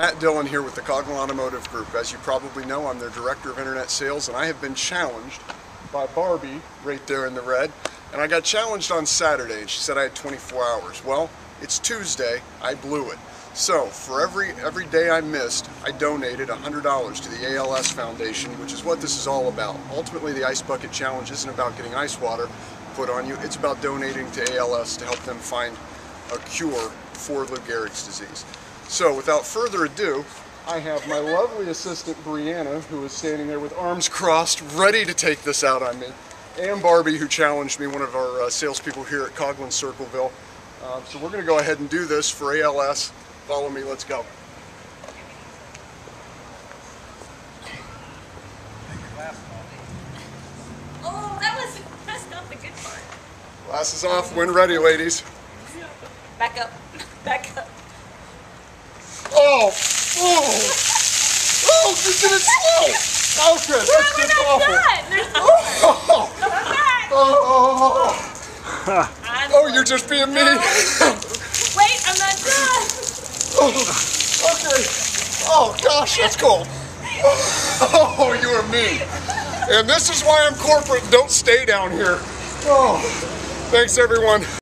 Matt Dillon here with the Coughlin Automotive Group. As you probably know, I'm their Director of Internet Sales, and I have been challenged by Barbie right there in the red. And I got challenged on Saturday, and she said I had 24 hours. Well, it's Tuesday. I blew it. So for every every day I missed, I donated $100 to the ALS Foundation, which is what this is all about. Ultimately, the Ice Bucket Challenge isn't about getting ice water put on you. It's about donating to ALS to help them find a cure for Lou Gehrig's disease. So without further ado, I have my lovely assistant Brianna, who is standing there with arms crossed, ready to take this out on me, and Barbie, who challenged me, one of our uh, salespeople here at Coughlin Circleville. Uh, so we're going to go ahead and do this for ALS. Follow me, let's go. Oh, that was that's not the good part. Glasses off, when ready, ladies. Back up. Back up. Oh! Oh! Oh, you did it slow! Okay, that's just not awful. Oh, oh, oh, oh, you're just being me. Wait, I'm not done. Oh. Okay. Oh gosh, that's cold. Oh, you are mean. And this is why I'm corporate. Don't stay down here. Oh, thanks everyone.